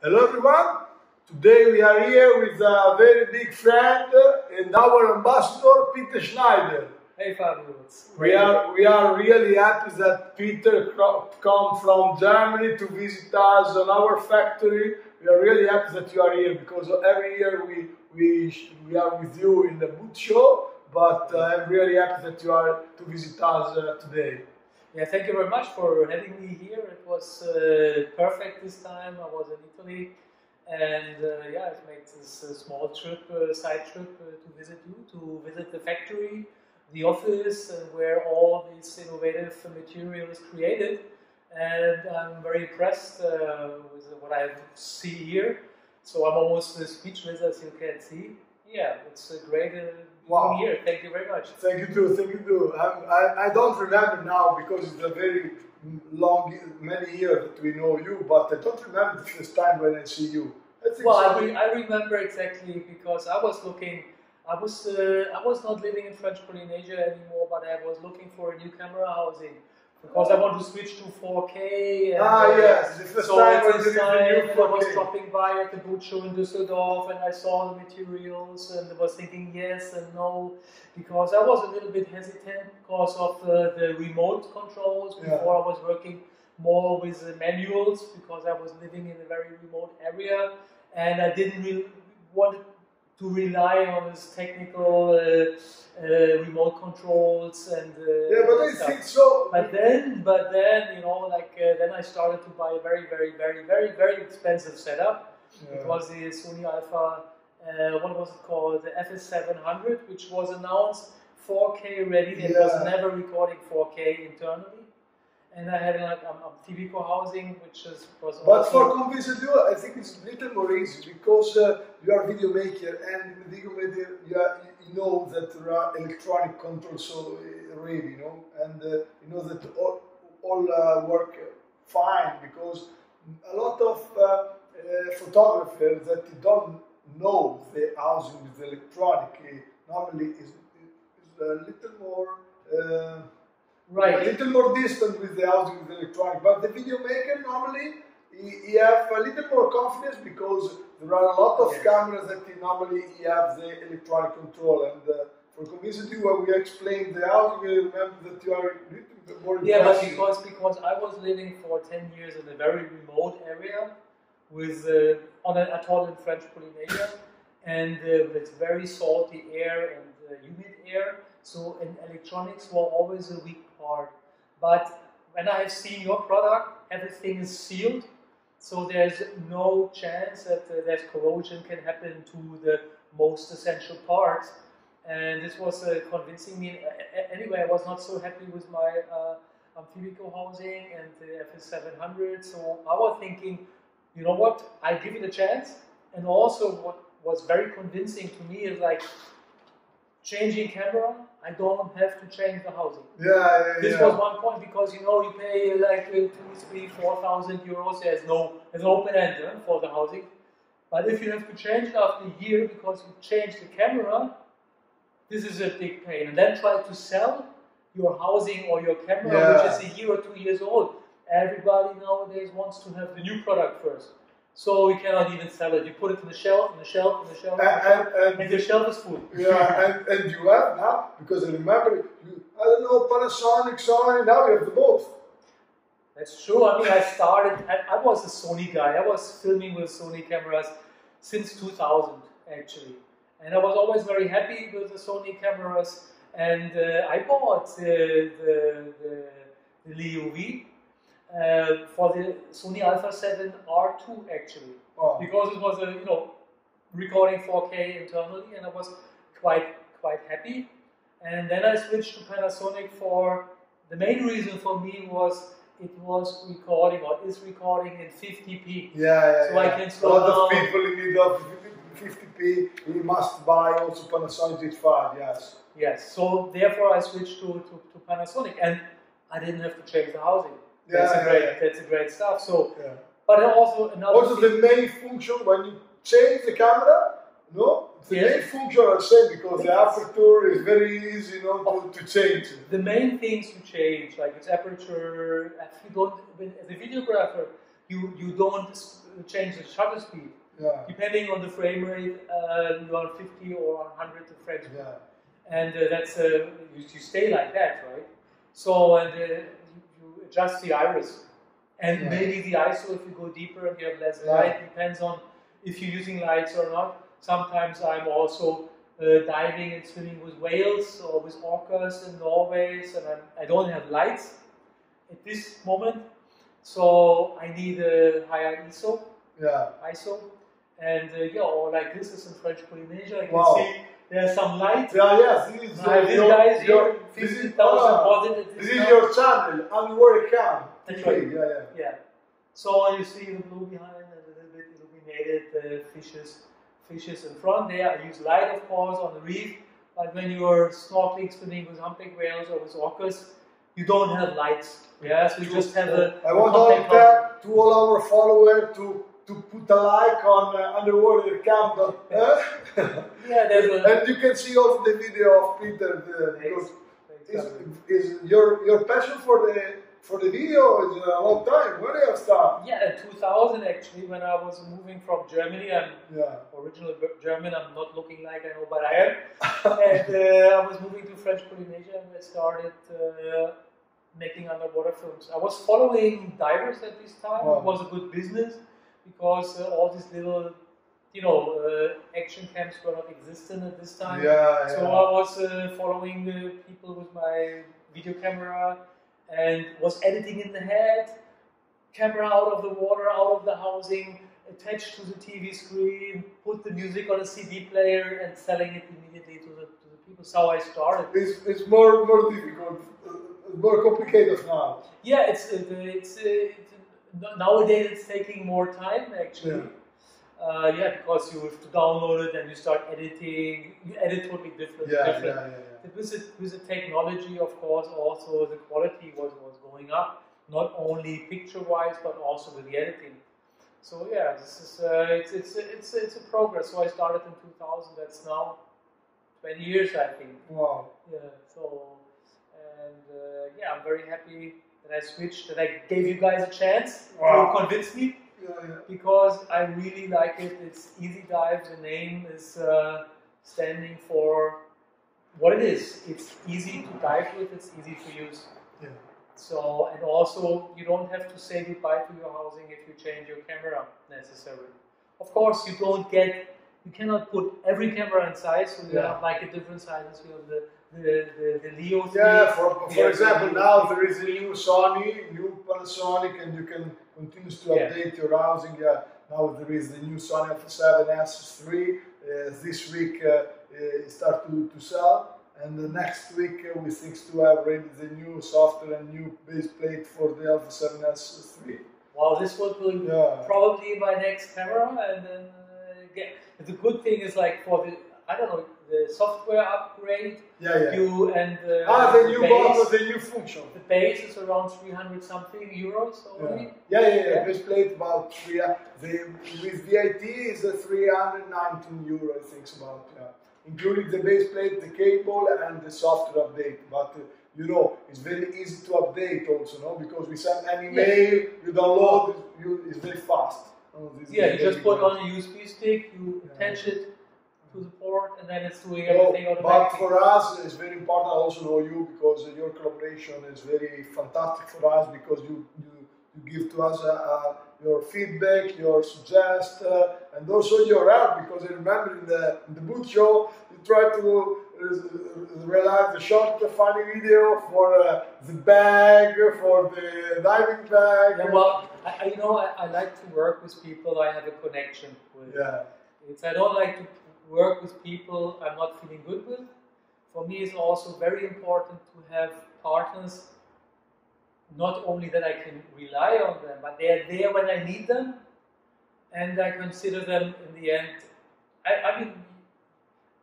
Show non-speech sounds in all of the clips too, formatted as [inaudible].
Hello everyone. Today we are here with a very big friend and our ambassador Peter Schneider. Hey Fabio. We are we are really happy that Peter come from Germany to visit us on our factory. We are really happy that you are here because every year we we we are with you in the boot show. But uh, I'm really happy that you are to visit us uh, today. Yeah, thank you very much for having me here. It was uh, perfect this time. I was in Italy, and uh, yeah, I made this uh, small trip, uh, side trip to visit you, to visit the factory, the office, and where all this innovative material is created. And I'm very impressed with what I see here. So I'm almost speechless, as you can see. Yeah, it's a great wow. here. Thank you very much. Thank you too. Thank you too. I, I don't remember now because it's a very long, many years that we know you, but I don't remember the first time when I see you. I well, I, re I, remember exactly because I was looking. I was uh, I was not living in French Polynesia anymore, but I was looking for a new camera housing because I want to switch to 4K. And, ah, uh, yes, it's the so time when the time, and I was dropping by at the boot show in Düsseldorf and I saw the materials and I was thinking yes and no because I was a little bit hesitant because of uh, the remote controls before yeah. I was working more with the manuals because I was living in a very remote area and I didn't really want to rely on this technical uh, uh, remote controls and uh, yeah, but I think so. But then, but then you know, like uh, then I started to buy a very, very, very, very, very expensive setup. Yeah. It was the Sony Alpha. Uh, what was it called? The FS700, which was announced 4K ready. It yeah. was never recording 4K internally and I had like um, um, Fibico housing, which is was. But for convincing you, I think it's a little more easy because uh, you are a video maker, and in video maker you, are, you know that there are electronic controls so uh, really, you know, and uh, you know that all, all uh, work fine because a lot of uh, uh, photographers that don't know the housing with the electronic normally is, is a little more. Right. A little more distant with the housing with the electronic, but the video maker normally he, he have a little more confidence because there are a lot of yes. cameras that he normally he have the electronic control and uh, for convincing you when we explained the housing, we remember that you are a little bit more Yeah, but because because I was living for ten years in a very remote area with uh, on an atoll in French Polynesia and uh, with very salty air and uh, humid air. So and electronics were always a weak But when I have seen your product, everything is sealed, so there's no chance that uh, there's corrosion can happen to the most essential parts. And this was uh, convincing me. Anyway, I was not so happy with my uh, housing and the FS700, so I was thinking, you know what, I give it a chance. And also, what was very convincing to me is like, changing camera, I don't have to change the housing. Yeah, yeah, This yeah. was one point because you know you pay like two, three, four thousand euros. There's no no open end for the housing. But if you have to change it after a year because you change the camera, this is a big pain. And then try to sell your housing or your camera, yeah. which is a year or two years old. Everybody nowadays wants to have the new product first. So we cannot even sell it. You put it on the shelf, in the shelf, in the shelf, and, and, and, and the shelf is full. Yeah, and, and you have now, because I remember, you, I don't know, Panasonic, Sony, now you have the both. That's true. I mean, I started, I, I was a Sony guy. I was filming with Sony cameras since 2000, actually. And I was always very happy with the Sony cameras. And uh, I bought uh, the, the, the Leo V uh, for the Sony Alpha 7 R2 actually, oh. because it was a you know recording 4K internally, and I was quite quite happy. And then I switched to Panasonic for the main reason for me was it was recording or is recording in 50p. Yeah, yeah. So yeah. I can slow A lot down. of people in need of 50p. We must buy also Panasonic G5. Yes. Yes. So therefore I switched to, to, to Panasonic, and I didn't have to change the housing. Yeah, that's a great yeah. that's a great stuff. So, yeah. but also another. Also, the main function when you change the camera, no, the yes. main function are the same because the aperture is very easy, you know, to, to change. The main things you change, like its aperture. You don't, as a videographer, you you don't change the shutter speed. Yeah. Depending on the frame rate, uh, you are 50 or 100 frames Yeah. and uh, that's uh, you, you stay like that, right? So and adjust the iris, and Yeah. maybe the ISO if you go deeper and you have less Yeah. light depends on if you're using lights or not. Sometimes I'm also uh, diving and swimming with whales or with orcas in Norway, and I'm, I don't have lights at this moment, so I need a higher ISO. Yeah. ISO, and uh, yeah, or like this is in French Polynesia. I can Wow. see there's some light. Yeah, yes, this is, uh, this your, guy your, here, this is, 50,000 deposit this this is your channel, underwater cam. That's right. Yeah, yeah. Yeah. So you see the blue behind and a little bit illuminated uh, fishes, fishes in front there. I use light, of course, on the reef. But when you're snorkeling, swimming with humpback whales or with orcas, you don't have lights. Yeah, so you just have a. I want all compact that to all our followers to to put a like on uh, underwater cam. [laughs] uh, [laughs] Yeah, a. and you can see also the video of Peter the, because is, is your your passion for the for the video is a long time. When do you started? Yeah, in 2000 actually, when I was moving from Germany, I'm Yeah. original German. I'm not looking like I know, but I am. and [laughs] uh, I was moving to French Polynesia, and I started uh, making underwater films. I was following divers at this time. Wow. It was a good business because uh, all these little, you know, uh, action cams were not existent at this time. Yeah, So yeah. I was uh, following uh, people with my video camera and was editing in the head, camera out of the water, out of the housing, attached to the TV screen, put the music on a CD player and selling it immediately to the, to the people. So I started. It's, it's more more difficult, uh, more complicated now. Yeah, it's uh, it's, uh, it's nowadays it's taking more time actually. Yeah. Uh, yeah, because you have to download it and you start editing. You edit totally different. Yeah, yeah, different. yeah, With the, with the technology, of course, also the quality was, was going up, not only picture-wise, but also with the editing. So yeah, this is uh, it's, it's it's it's a progress. So I started in 2000. That's now 20 years, I think. Wow. Yeah. So and uh, yeah, I'm very happy that I switched. That I gave you guys a chance Wow. to convince me Yeah, yeah. Because I really like it. It's Easy Dive. The name is uh, standing for what it is. It's easy to dive with. It's easy to use. Yeah. So and also you don't have to say goodbye to your housing if you change your camera necessarily. Of course, you don't get. You cannot put every camera in size. So you Yeah. have like a different sizes. You have the the, the, the Leo. 3, Yeah, for, for example, now there is a new Sony, new Panasonic, and you can continue to Yeah. update your housing. Yeah, now there is the new Sony Alpha 7S 3. Uh, this week uh, uh, it start to, to sell, and the next week uh, we think to have ready the new software and new base plate for the Alpha 7S 3. Wow, this one will Yeah. probably my next camera, and then uh, get. The good thing is like for the I don't know the software upgrade. Yeah, yeah. You and uh, ah, the new base, the new function. the base is around 300 something euros already. Yeah, yeah, yeah. Yeah. Base plate about three. The with VAT is a 319 euro, I think, about yeah, including the base plate, the cable, and the software update. But uh, you know, it's very easy to update also, no? Because we send an email, you download, you, it's very fast. Oh, Yeah, you just put on a USB stick, you Yeah. attach it to the port, and then it's doing No, everything but automatically. for us, it's very important. Also know you because your collaboration is very fantastic for us because you you, you give to us uh, uh, your feedback, your suggest, uh, and also your help. Because I remember in the in the boot show, you try to uh, realize the short, funny video for uh, the bag, for the diving bag. Yeah, well, I, I- you know, I, I like to work with people I have a connection with. yeah, It's I don't like to work with people I'm not feeling good with. For me, it's also very important to have partners. Not only that I can rely on them, but they are there when I need them, and I consider them in the end. I, I mean,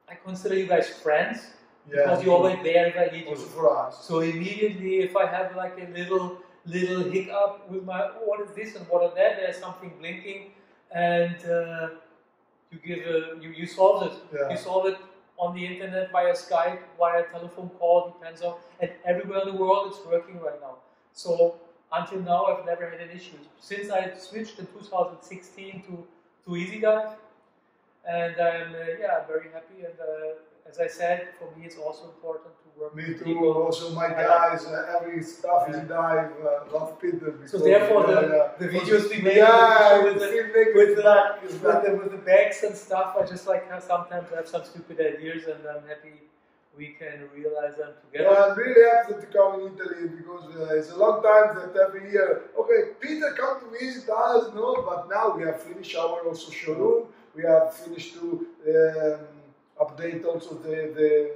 I consider you guys friends yeah. because you're always there if I need you. So immediately, if I have like a little little hiccup with my what is this and what is that, there's something blinking, and uh, you give a, you you solve it. Yeah. You solve it on the internet via Skype, via telephone call, depends on, and everywhere in the world it's working right now. So until now, I've never had an issue. Since I switched in 2016 to, to EasyDive, and I'm uh, yeah, I'm very happy. And uh, as I said, for me, it's also important to work Me with too. people. Also, my I guys, uh, every stuff is Yeah. dive. Uh, love Peter. So because, therefore, yeah, the, yeah. the videos we make yeah, with the, with the, back, with the with the bags and stuff, I just like sometimes have some stupid ideas, and I'm happy we can realize them together. Yeah, I'm really happy to come in Italy because uh, it's a long time that every year, okay, Peter come to visit us, no, but now we have finished our also showroom. We have finished to um, update also the, the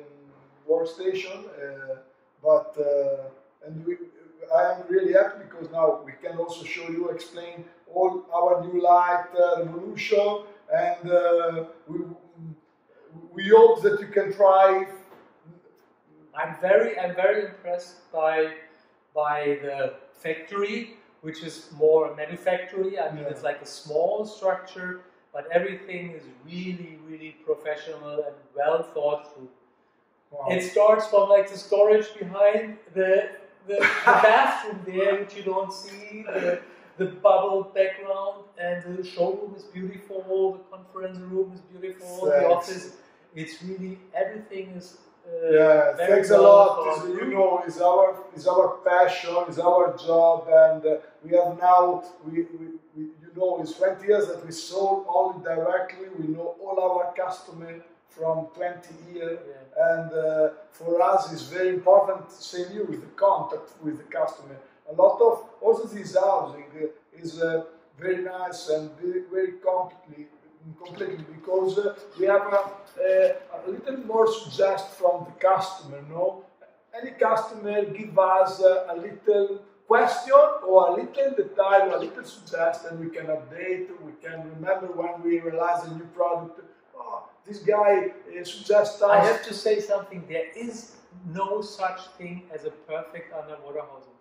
workstation, uh, but uh, and we, I am really happy because now we can also show you, explain all our new light uh, revolution, and uh, we we hope that you can try I'm very I'm very impressed by by the factory, which is more a manufactory. I mean, Yeah. it's like a small structure, but everything is really really professional and well thought through. Wow. It starts from like the storage behind the the, the [laughs] bathroom there, which you don't see. The, the bubble background and the showroom is beautiful. The conference room is beautiful. The office, it's really everything is. Uh, Yeah, thanks a lot. It's, you know, it's our it's our passion, it's our job, and uh, we have now we, we, know it's 20 years that we sold only directly. We know all our customers from 20 years, Yeah. and uh, for us it's very important. Same you with the contact with the customer. A lot of also this housing uh, is uh, very nice and very, very completely completely because uh, we have a, a little more suggest from the customer. No, any customer give us uh, a little question or a little detail, a little suggestion, we can update. We can remember when we realize a new product. Oh, this guy uh, suggests us. I have to say something. There is no such thing as a perfect underwater housing.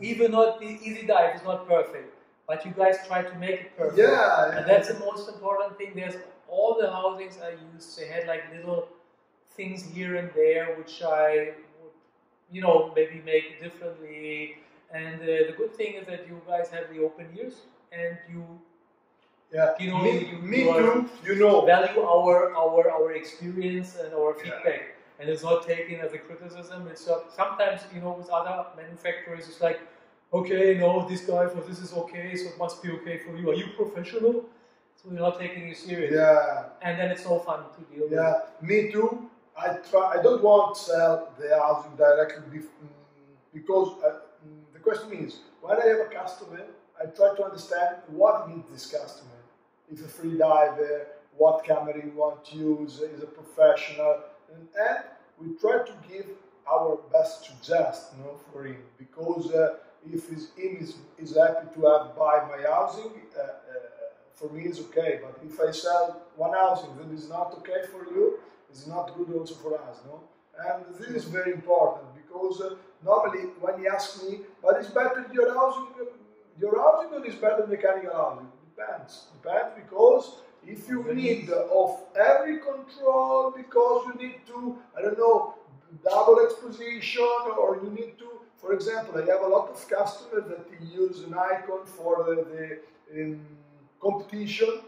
Even not the easy dive is not perfect, but you guys try to make it perfect. Yeah, and that's the most important thing. There's all the housings I used. They had like little things here and there which I would, you know, maybe make differently. And uh, the good thing is that you guys have the open ears and you yeah. you know, me, you- me you too. You know. value our our our experience and our feedback, and it's not taken as a criticism. It's uh, sometimes you know with other manufacturers, it's like, okay, no, this guy for this is okay, so it must be okay for you. Are you professional? So we're not taking you serious, Yeah. and then it's no fun to deal with. Yeah, me too. I try. I don't want to sell the housing directly mm, because uh, question is when I have a customer, I try to understand what needs this customer. If a free diver, what camera you want to use, is a professional, and, and we try to give our best suggest, you know, for him because uh, if his, him is, is happy to have buy my housing. Uh, uh, for me it's okay, but if I sell one housing that is not okay for you, it's not good also for us, no? And this is very important because uh, normally when you ask me, but is better your housing, your housing or is better mechanical housing? Depends. Depends because if you need of every control, because you need to, I don't know, double exposition or you need to, for example, I have a lot of customers that use a Nikon for the, the um, competition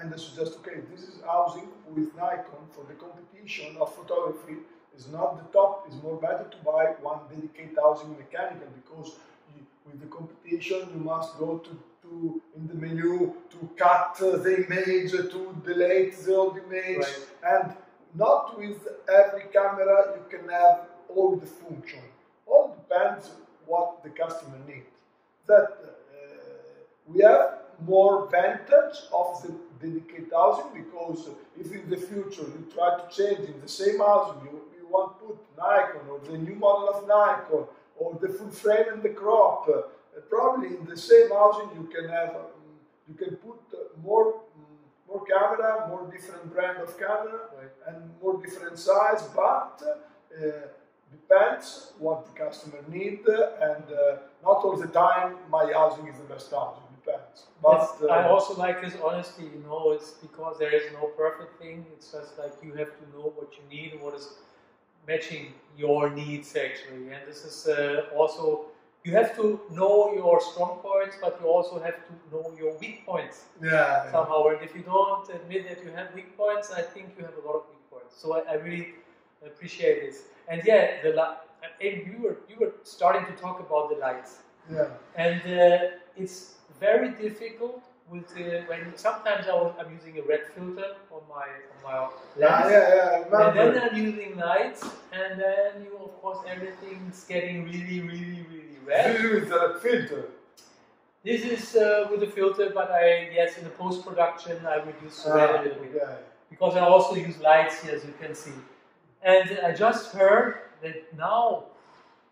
and they suggest, okay, this is housing with Nikon for the competition of photography. Is not the top. It's more better to buy one dedicated housing mechanical because you, with the competition you must go to, to in the menu to cut the image, to delete the old image, Right. and not with every camera you can have all the function. All depends what the customer needs. That uh, we have more advantage of the dedicated housing because if in the future you try to change in the same housing, you, you want put Nikon or the new model of Nikon or the full frame and the crop, uh, probably in the same housing you can have, um, you can put uh, more, um, more camera, more different brand of camera Right. and more different size, but uh, depends what the customer need and uh, not all the time my housing is the best housing. Depends. But uh, I also like this honesty, you know, it's because there is no perfect thing. It's just like you have to know what you need and what is matching your needs actually. And this is uh, also you have to know your strong points, but you also have to know your weak points Yeah. somehow. And if you don't admit that you have weak points, I think you have a lot of weak points. So I, I really appreciate this. And yeah, the li- and you were you were starting to talk about the lights, Yeah. and uh, it's very difficult with uh, when sometimes I was, I'm using a red filter on my on my Yeah, lens. yeah, yeah. And then. I'm using lights, and then you, of course, everything's getting really, really, really red. This is with that filter. This is uh, with a filter, but I yes, in the post production I reduce the red a Ah, little bit okay. because I also use lights here, as you can see. And I just heard that now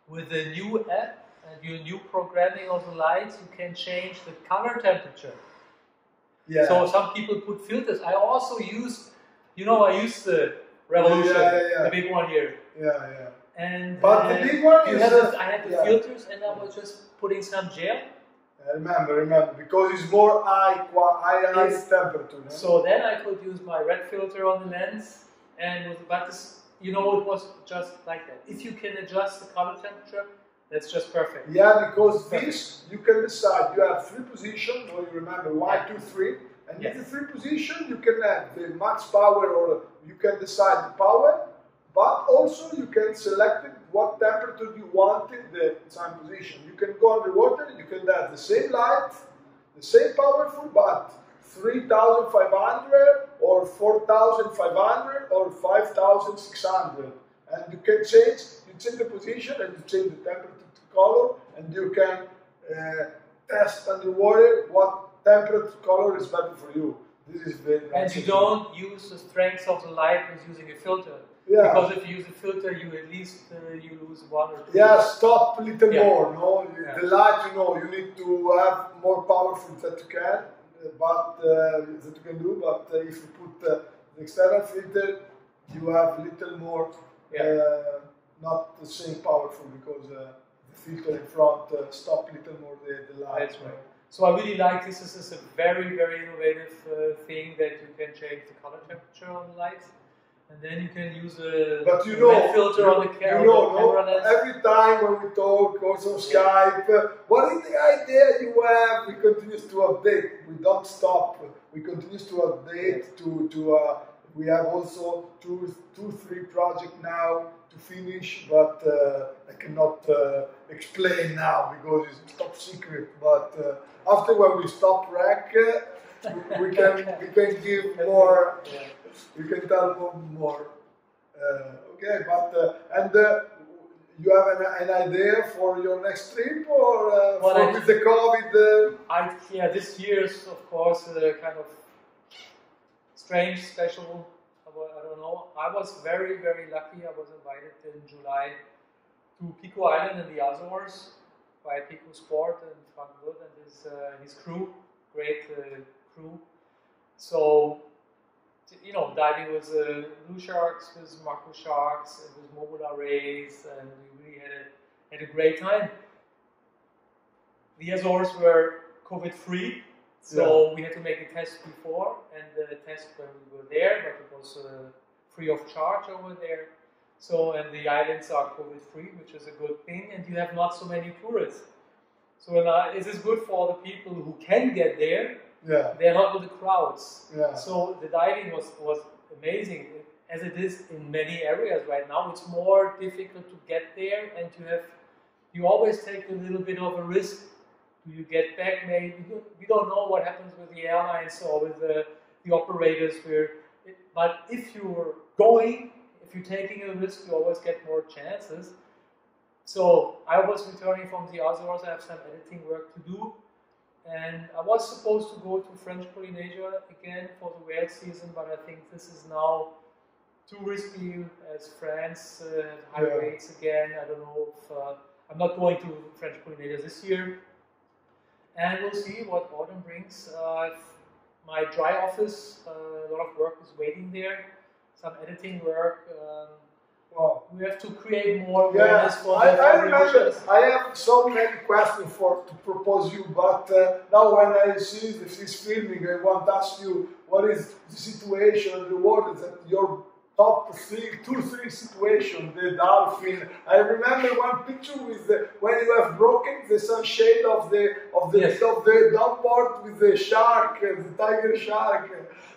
with the new app and your new programming of the lights, you can change the color temperature. Yeah. So some people put filters. I also use, you know, I use the Revolution, Yeah, yeah, the big one here. yeah, yeah. And But uh, the big one you is, have the, I had the filters, and I was just putting some gel. I remember, remember, because it's more high, high, temperature. no? So then I could use my red filter on the lens, and with, but this, you know, it was just like that. If you can adjust the color temperature, that's just perfect. Yeah, because this you can decide. You have three positions, or you remember one, two, three, and Yes. with the three position you can have the max power, or you can decide the power, but also you can select it what temperature you want in the time position. You can go underwater, you can have the same light, the same powerful, but 3,500 or 4,500 or 5,600. And you can change, you change the position and you change the temperature color and you can uh, test underwater what temperature color is better for you. This is very And you don't use the strength of the light with using a filter. Yeah. Because if you use a filter, you at least uh, you lose one or two. Yeah, stop a little Yeah. more. No, Yeah. the light. You know, you need to have more powerful that you can, but uh, that you can do. But uh, if you put uh, the external filter, you have a little more, uh, not the same powerful because uh, the filter in front uh, stop a little more the, the light. That's right. So I really like this. This is a very, very innovative uh, thing that you can change the color temperature on the lights. And then you can use a But you know, filter you, on the, ca- you know, the no, every time when we talk, also on Skype, uh, what is the idea you have? We continue to update. We don't stop. We continue to update. To to uh, we have also two, two, three projects now to finish, but uh, I cannot uh, explain now because it's top secret. But uh, after when we stop rec, uh, we can [laughs] we can give more Yeah. you can tell more. more. Uh, okay, but uh, and uh, you have an, an idea for your next trip, or uh, Well, for I- with the COVID? Uh, I yeah, this year's of course uh, kind of strange, special. I don't know. I was very very lucky. I was invited in July to Pico Island in the Azores by Pico Sport and Frank Wirth and his uh, his crew, great uh, crew. So you know, diving with uh, blue sharks, with mako sharks, and with Mobula rays, and we really had a had a great time. The Azores were COVID free, so we had to make a test before, and the test when we were there, but it was uh, free of charge over there. So, and the islands are COVID free, which is a good thing, and you have not so many tourists. So, uh, this is good for the people who can get there. yeah, They're not with the crowds. yeah, So the diving was, was amazing, as it is in many areas right now. It's more difficult to get there, and you have you always take a little bit of a risk. Do you get back? Maybe we don't, we don't know what happens with the airlines or with the, the operators. Where, but if you're going, if you're taking a risk, you always get more chances. So I was returning from the Azores. I have some editing work to do. And I was supposed to go to French Polynesia again for the whale season, but I think this is now too risky as France uh, high Yeah. rates again. I don't know if uh, I'm not going to French Polynesia this year. And we'll see what autumn brings. Uh, my dry office, uh, a lot of work is waiting there, some editing work. Um, wow. we have to create more Yeah, for I, I remember. I have so many questions for to propose you, but uh, now when I see this, this filming, I want to ask you what is the situation in the world that your top three, two, three situation, the dolphin. I remember one picture with the, when you have broken the sunshade of the of the Yes. of the dome port with the shark, uh, the tiger shark.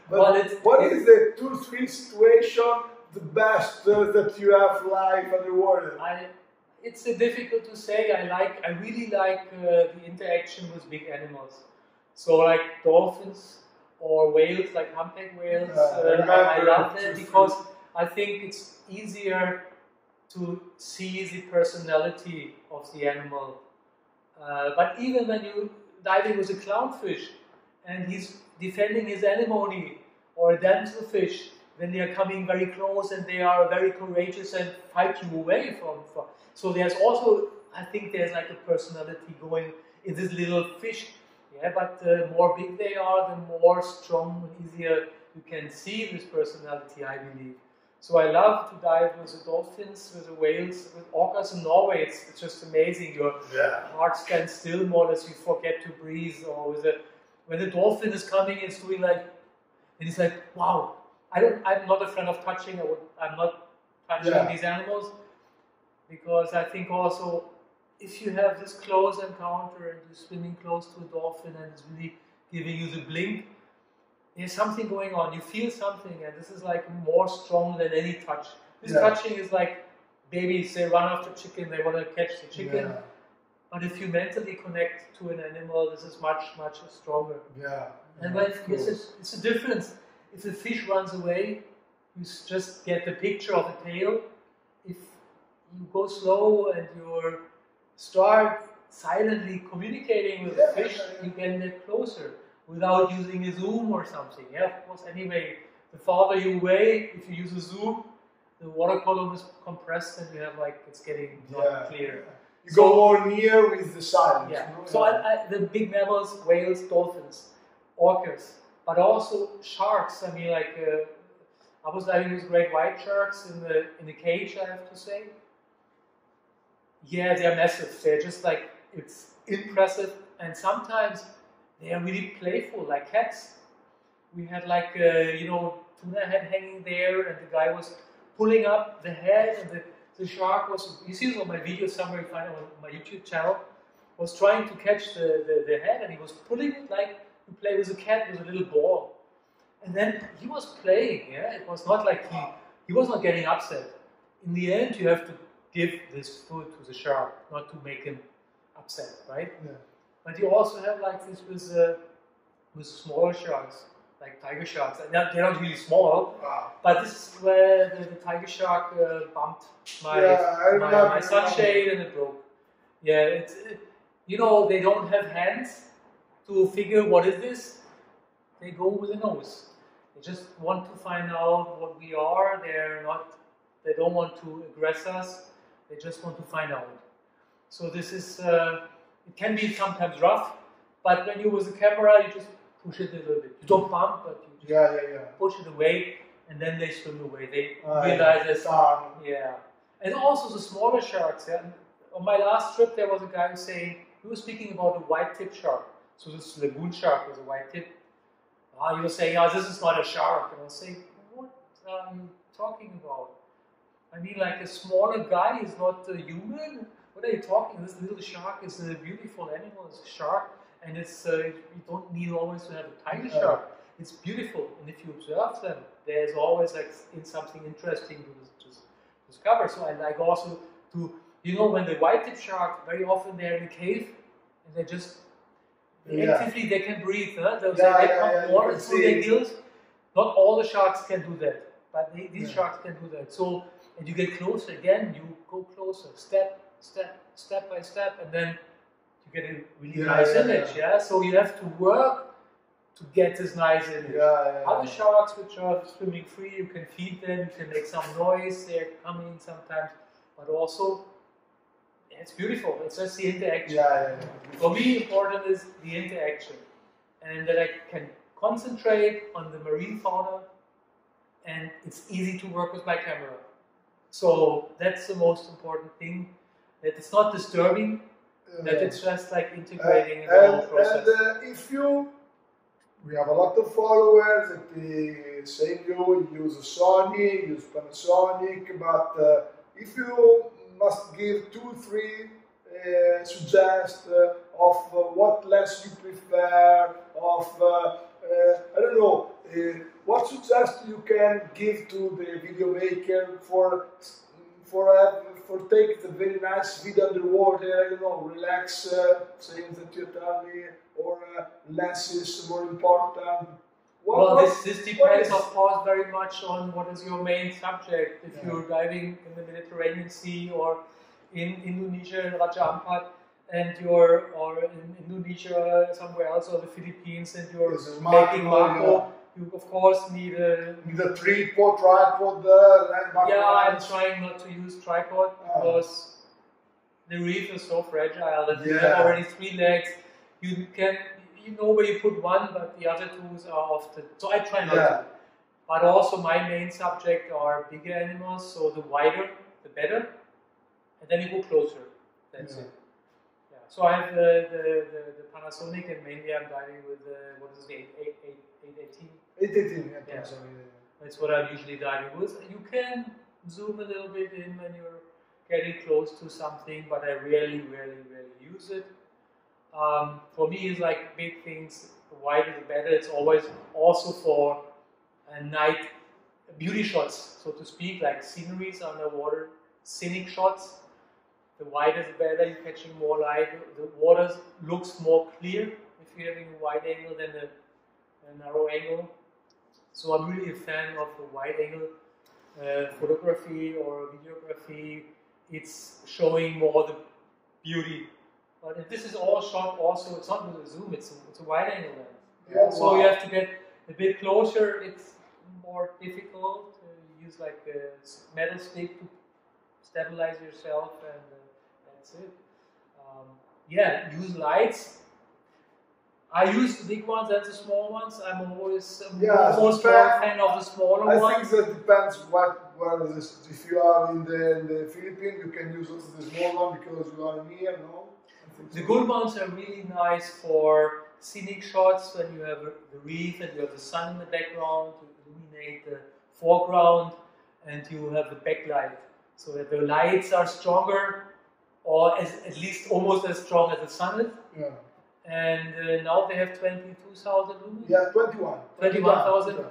But Well, it's- what is the two, three situation the best uh, that you have live underwater? I, it's uh, difficult to say. I like, I really like uh, the interaction with big animals. So like dolphins or whales, like humpback whales. Uh, I, I love see- because I think it's easier to see the personality of the animal. Uh, but even when you diving with a clownfish and he's defending his anemone or a damselfish, when they are coming very close and they are very courageous and fight you away from, from. So there's also, I think there's like a personality going in this little fish. Yeah, but uh, the more big they are, the more strong and easier you can see this personality, I believe. So I love to dive with the dolphins, with the whales, with orcas in Norway. It's, it's just amazing. Your Yeah. heart stands still more or less. You forget to breathe. Or with the, when the dolphin is coming, it's doing like, and it's like, wow. I don't. I'm not a friend of touching. I would, I'm not touching Yeah. these animals because I think also if you have this close encounter and you're swimming close to a dolphin and it's really giving you the blink, there's something going on. You feel something, and this is like more strong than any touch. This Yeah. touching is like babies. They run after chicken. They want to catch the chicken. Yeah. But if you mentally connect to an animal, this is much, much stronger. Yeah. And yeah, when it's a, it's a difference. If a fish runs away, you just get the picture of the tail. If you go slow and you start silently communicating with the fish, you can get closer without using a zoom or something. Yeah, of course. Anyway, the farther you away, if you use a zoom, the water column is compressed and you have like it's getting not Yeah. clear. You go more near with the silence. Yeah. So I, I, the big mammals, whales, dolphins, orcas, but also sharks. I mean, like uh, I was diving with great white sharks in the in the cage. I have to say. Yeah, they're massive. They're just like it's impressive, and sometimes they are really playful, like cats. We had like uh, you know tuna head hanging there, and the guy was pulling up the head, and the, the shark was. You see this on my video somewhere. Find on my YouTube channel. Was trying to catch the, the, the head, and he was pulling it like you play with a cat with a little ball. And then he was playing. Yeah, it was not like he he was not getting upset. In the end, you have to give this food to the shark, not to make him upset, right? Yeah. But you also have like this with uh, with smaller sharks, like tiger sharks. They're they're not really small, Wow. but this is where the, the tiger shark uh, bumped my, Yeah, my, my sunshade and it broke. Yeah, it's it, you know they don't have hands to figure what is this. They go with the nose. They just want to find out what we are. They're not. They don't want to aggress us. They just want to find out. So this is. Uh, it can be sometimes rough, but when you're with a camera, you just push it a little bit. You don't bump, but you just Yeah, yeah, yeah. push it away, and then they swim away. They Ah, realize yeah. that Calm. yeah, and also the smaller sharks. Yeah. On my last trip, there was a guy who saying he was speaking about a white tip shark. So this lagoon shark was a white tip. Ah, he was saying, "Ah, this is not a shark." And I was saying, "What are you talking about? I mean, like a smaller guy is not a human. What are you talking? This little shark is a beautiful animal. It's a shark, and it's uh, you don't need always to have a tiger Yeah. shark. It's beautiful, and if you observe them, there's always like in something interesting to, to discover. So I like also to you know when the white-tip shark very often they're in a cave and they just Yeah. actively they can breathe. Huh? They, Yeah, they yeah, pump water through see their gills. Not all the sharks can do that, but they, these sharks can do that. So and you get closer again. You go closer, step, step, step by step, and then you get a really Yeah, nice yeah, image. Yeah. So you have to work to get this nice image. Yeah, yeah. Other sharks which are swimming free, you can feed them, you can make some noise, they're coming sometimes, but also it's beautiful. It's just the interaction. Yeah, yeah, yeah. For me, important is the interaction, and that I can concentrate on the marine fauna, and it's easy to work with my camera. So that's the most important thing. That it's not disturbing. That it's just like Uh, integrating in and, the whole process. and uh, if you we have a lot of followers that uh, say you use Sony, use Panasonic, but uh, if you must give two, three uh, suggest uh, of uh, what lens you prefer, of uh, uh, I don't know, uh, what suggest you can give to the video maker for for uh, for take the very nice video underwater, you know, relax, uh, saying that you tell me, or uh, lenses more important. What, well, what- this, this depends, is- of course, very much on what is your main subject. If Yeah. you're diving in the Mediterranean Sea or in Indonesia, in Raja Ampat, and you're or in Indonesia somewhere else or the Philippines, and you're This is making macro, macro, you of course need a the tripod, tripod, and macro Yeah, I'm trying not to use tripod Ah. because the reef is so fragile that you have already three legs. You can you know where you put one, but the other two are often. So I try not Yeah. to. But also my main subject are bigger animals, so the wider the better, and then you go closer. That's Yeah. it. Yeah. So I have the, the, the, the Panasonic, and mainly I'm diving with the what is it, 8, 8, 8, 818. 818, yeah, Yeah. sorry. That's what I'm usually diving with. You can zoom a little bit in when you're getting close to something, but I really, really, really use it. Um, for me, it's like big things. The wider the better. It's always also for a night beauty shots, so to speak, like sceneries underwater, scenic shots. The wider the better. You're catching more light. The water looks more clear if you're having a wide angle than a, a narrow angle. So I'm really a fan of the wide angle uh, photography or videography. It's showing more the beauty. But if this is all shot also, it's not with a zoom, it's a, it's a wide angle lens. Yeah, So wow. you have to get a bit closer. It's more difficult. Uh, you use like a metal stick to stabilize yourself, and uh, that's it. Um, yeah, use lights. I use the big ones and the small ones. I'm always um, Yeah, more depend- fan of the smaller I ones. I think that depends what. If you are in the, in the Philippines, you can use also the small one because you are near. No, The so. good ones are really nice for scenic shots when you have the reef and you have the sun in the background to illuminate the foreground and you have the backlight. So that the lights are stronger or as, at least almost as strong as the sun is. Yeah, And uh, now they have 22,000 lumens yeah, 21. 21,000.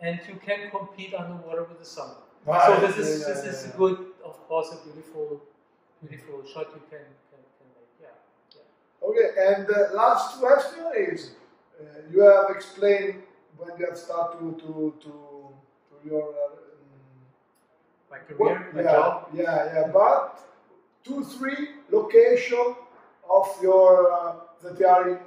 and you can compete underwater with the sun. Right, So this is yeah, this is yeah. good, of course, a beautiful, beautiful shot you can, can, can make. Yeah. yeah. Okay, and the last question is: uh, You have explained when you have started to to to, to your uh, my career, what- my yeah, job. yeah, yeah, but two, three location of your uh, that you are in,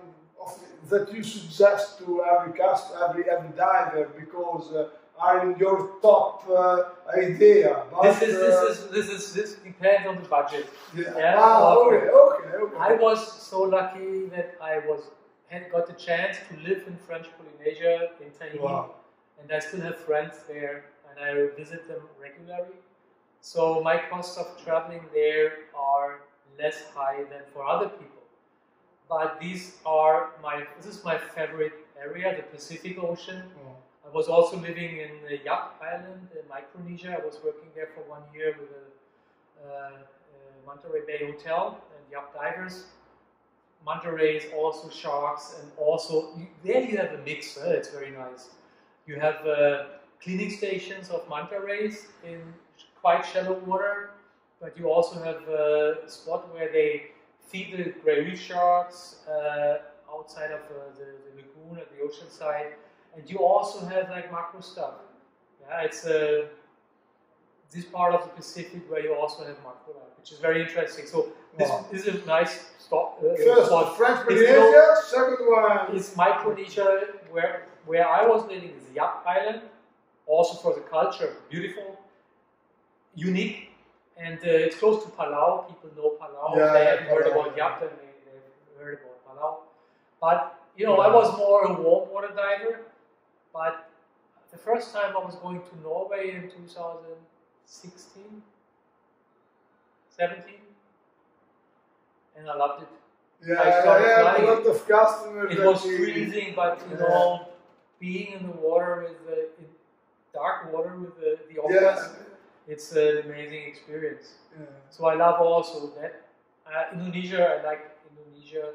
of, that you suggest to every cast, every every diver because uh, are in your top uh, idea. But, This is this uh, is this is this depends on the budget. yeah. yeah, Ah, okay. okay, okay, okay. I was so lucky that I was had got the chance to live in French Polynesia in Tahiti, Wow. and I still have friends there, and I visit them regularly. So my costs of traveling there are less high than for other people. But these are my this is my favorite area, the Pacific Ocean. Oh. I was also living in the Yap Island in Micronesia. I was working there for one year with a uh, uh, Manta Ray Bay Hotel and Yap Divers. Manta Ray is also sharks, and also there you have a mix. it's very nice. You have uh, cleaning stations of manta rays in quite shallow water, but you also have uh, a spot where they feed the gray reef sharks uh, outside of uh, the, the lagoon at the ocean side, and you also have like macro stuff. Yeah, it's a this part of the Pacific where you also have macro life, which is very interesting. So this Wow. is a nice stop. Uh, First, spot. French Polynesia. Second one. It's Micronesia, where where I was living is Yap Island, also for the culture, beautiful, unique, and uh, it's close to Palau. People know Palau. Yeah, they haven't heard about yeah. Yap, and they, they've heard about Palau. But you know, I was more a warm water diver. But the first time I was going to Norway in 2016, 17, and I loved it. Yeah, I started flying. a lot of customers. It was freezing, but you Yeah. know, being in the water with the in dark water with the the Yeah, orcas, it's an amazing experience. yeah. So I love also that uh, Indonesia. I like Indonesia.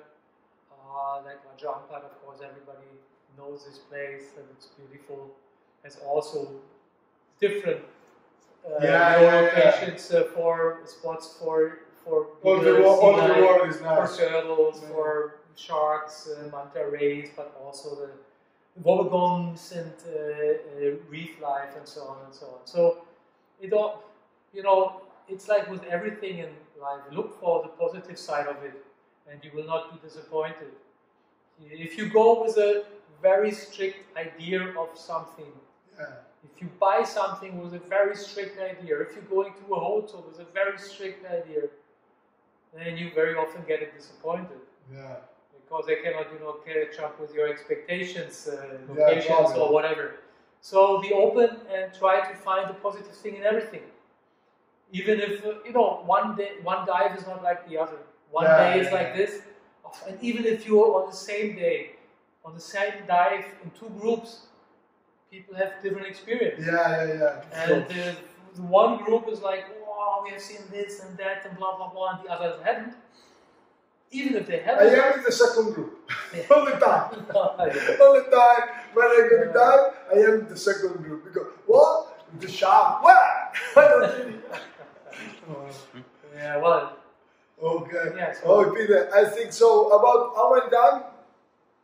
Uh, like Raja Ampat, of course, everybody knows this place and it's beautiful. It's also different uh, Yeah, yeah, yeah. locations uh, for spots for for All the, beagles, wo- all the world is nice. for turtles, Yeah. for sharks, uh, manta rays, but also the wobbegongs and uh, uh, reef life and so on and so on. So it all, you know, it's like with everything in life. Look for the positive side of it, and you will not be disappointed. If you go with a very strict idea of something, Yeah. if you buy something with a very strict idea, if you're going to a hotel with a very strict idea, then you very often get it disappointed Yeah. because they cannot, you know, catch up with your expectations, uh, locations, probably. or whatever. So be open and try to find the positive thing in everything. Even if uh, you know one day, one dive is not like the other. One Yeah, day is yeah, like yeah. this, and even if you're on the same day, on the same dive in two groups, people have different experience. Yeah, yeah, yeah. And uh, the one group is like, wow, we have seen this and that and blah blah blah, and the others haven't. Even if they I haven't, am in the second group [laughs] all the time. [laughs] all the time when I go to I am in the second group because what the shark? What? [laughs] I don't really. yeah, well, Okay. Yeah, oh, Peter, I think so. About how many time?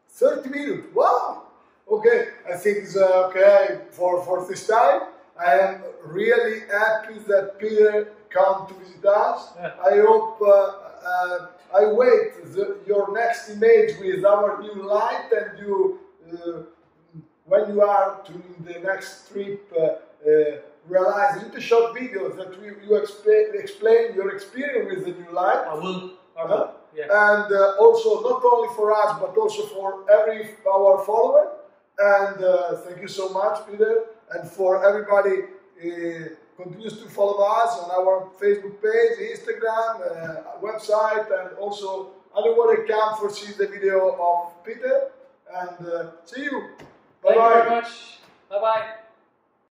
Thirty minutes. Wow. Okay, I think it's uh, okay for for this time. I am really happy that Peter come to visit us. Yeah. I hope. Uh, uh, I wait the, your next image with our new light and you. Uh, when you are to the next trip, uh, uh, realize little short videos that we, you explain, explain your experience with the new light. I will. I Huh? Yeah. And uh, also not only for us, but also for every our follower. And uh, thank you so much, Peter, and for everybody uh, continues to follow us on our Facebook page, Instagram, uh, website, and also that come for see the video of Peter. And uh, see you. Bye Thank you very much. Bye bye.